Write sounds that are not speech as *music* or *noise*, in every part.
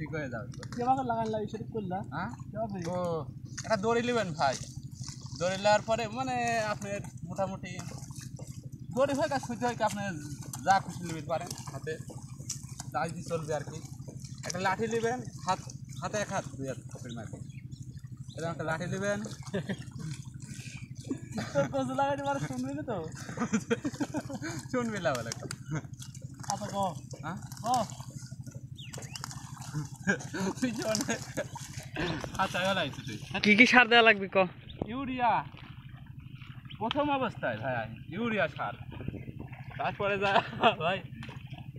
ঠিক হয়ে যাবে। কেমন লাগান লাগে সেটা করলা। হ্যাঁ? ও একটা দড়ি নেবেন ভাই। দড়ি নেওয়ার পরে মানে আপনার মোটামুটি দড়ি হয় কাজ খুঁজতে হয় আপনি যা খুশি নিতে পারেন হাতে। তাই দিয়ে চলবে আর কি। একটা লাঠি নেবেন হাত হাতে এক হাত দুই হাত পকেট মারবে এরকম একটা লাঠি নেবেন। তোর কচু লাগাইতে পারে শুনবি না তো? শুনবি বলে। আচ্ছা ক? হ্যাঁ? ক তুই যে অনেক হাতা গলাইছিস তুই কি কি সার দেওয়া লাগবে ক? ইউরিয়া। প্রথম অবস্থায় ভাই, ইউরিয়া সার। তারপরে যা, ভাই,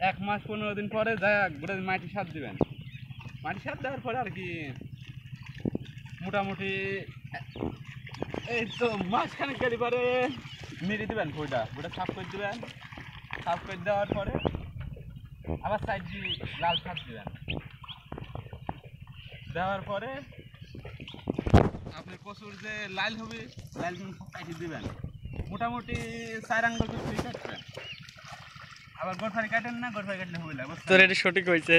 এক মাস পনেরো দিন পরে যা গোটা মাটি সার দিবেন। মাটি সার দেওয়ার পরে আর কি মোটামুটি এই তো মাঝখানে গেলে পরে মেরে দিবেন বইটা। বইটা সাফ করে দিবেন। সাফ করে দেওয়ার পরে আবার সাইড দিয়ে লাল সার দিবেন। দেওয়ার পরে আপনি কচুর যে লাইল হবে লাইল সব কাটিয়ে দিবেন। মোটামুটি চার আঙ্গুল ছুরি কাটবেন। আবার গোরফারি কাটেন না গোরফারি কাটলে হবে না? তোর এটা সঠিক হয়েছে।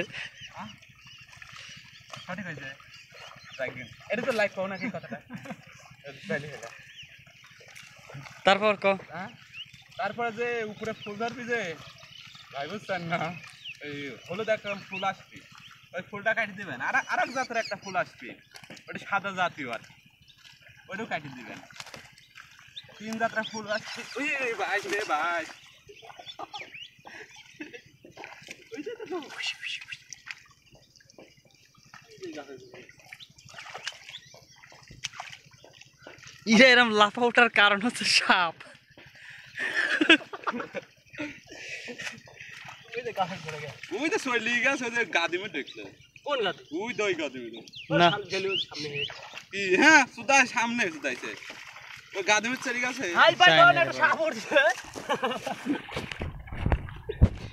হ্যাঁ? সঠিক হয়েছে? এটা তো লাইক পাও নাকি কথাটা। তারপর ক? হ্যাঁ? তারপরে যে উপরে ফুল ধরবি যে ভাই বুঝছেন না এই হলুদ একটা ফুল আসবে। ওই ফুলটা কাটিয়ে দিবেন। আর আর এক জাতের একটা ফুল আসবে। ওটা সাদা জাতীয় আর কি। ওইটাও কাটিয়ে দিবেন। তিন জাতের ফুল আসছে। ওই ভাই রে ভাই। ইরা এরম লাফা ওঠার কারণ হচ্ছে সাপ। *laughs* ওই তো চলি গেছে। ওই যে গাদিমে দেখলে। কোন গাছে ওই দই গাদিমে না। কি? হ্যাঁ সুদা সামনে সুদাইছে ওই গাদিমে চলে গেছে। হাই পাই না সাপ উঠছে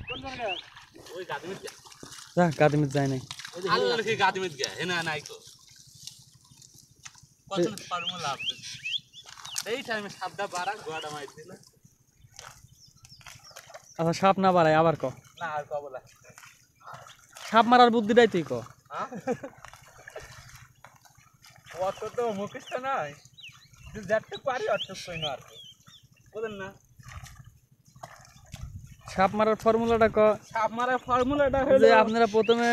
কোন জায়গা ওই গাদিমে যা কাদিমে যায় নাই। আল্লাহর কি গাদিমে গে হে না নাই কো কত পারমো লাভ এই টাইমে সাবদা বাড়া গোয়াটা মাইর দিল। আচ্ছা সাপ না বাড়ায় আবার ক না আর সাপ মারার বুদ্ধিটাই তুই ক। হ্যাঁ? অত তো নয় তুই যেতে পারি কই না আর কি বুঝলেন না। সাপ মারার ফর্মুলাটা ক। সাপ মারার ফর্মুলাটা যে আপনারা প্রথমে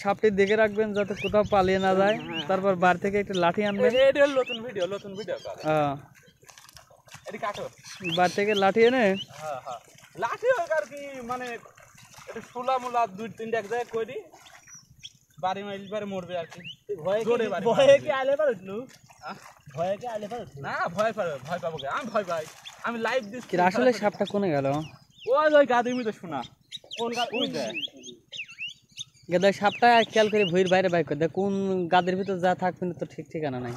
সাপটি দেখে রাখবেন যাতে কোথাও পালিয়ে না যায়। তারপর বাড়ি থেকে একটা লাঠি আনবেন। এটা হলো নতুন ভিডিও নতুন ভিডিও আহ, এটি কাটো। বাড়ি থেকে লাঠি এনে হ্যাঁ হ্যাঁ। লাঠি হোক আর কি মানে একটু সোলা মোলা দুই তিনটা এক জায়গায় করি বাড়ি মরবে আর কি। ভয়ে কি ভয়ে কি আলে পার উঠলু ভয়ে কি আলে পার না? ভয় পাবে ভয় পাবো আমি ভয় পাই। আমি লাইভ দিচ্ছি আসলে সাপটা কোনে গেল? ওই ওই গাদিমি তো শোনা। কোন ওই গেদা সাপটা খেয়াল করে ভুঁড়ির বাইরে বাইক করে দেখ কোন গাদের ভিতর যা থাকবে না তো ঠিক ঠিকানা নাই।